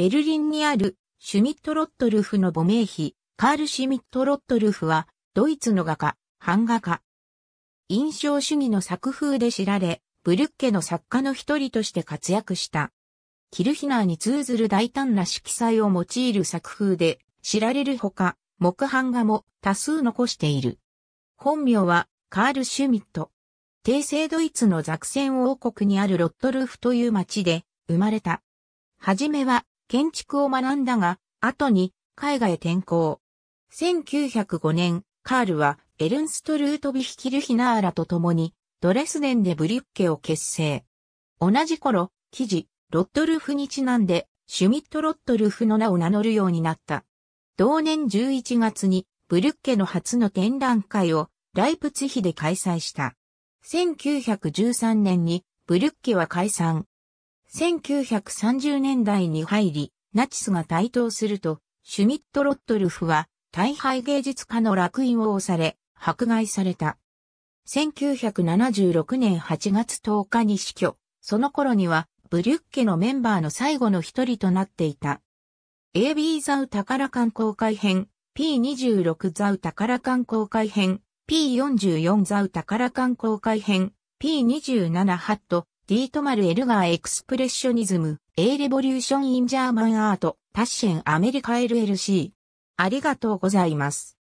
ベルリンにあるシュミット・ロットルフの母名碑、カール・シュミット・ロットルフは、ドイツの画家、版画家。印象主義の作風で知られ、ブルッケの作家の一人として活躍した。キルヒナーに通ずる大胆な色彩を用いる作風で知られるほか、木版画も多数残している。本名はカール・シュミット。帝政ドイツのザクセン王国にあるロットルフという町で生まれた。はじめは建築を学んだが、後に海外へ転校。1905年、カールはエルンスト・ルートビヒ・キルヒナーラと共にドレスデンでブリュッケを結成。同じ頃、記事、ロットルフにちなんで、シュミット・ロットルフの名を名乗るようになった。同年11月に、ブリュッケの初の展覧会を、ライプツヒで開催した。1913年にブリュッケは解散。1930年代に入り、ナチスが台頭すると、シュミット・ロットルフは大敗芸術家の楽印を押され、迫害された。1976年8月10日に死去。その頃には、ブリュッケのメンバーの最後の一人となっていた。AB ザウ宝館公開編、P26 ザウ宝館公開編、P44 ザウ宝館公開編、P27 ハット、ディートマルエルガーエクスプレッショニズム、A レボリューションインジャーマンアート、タッシェンアメリカ LLC。ありがとうございます。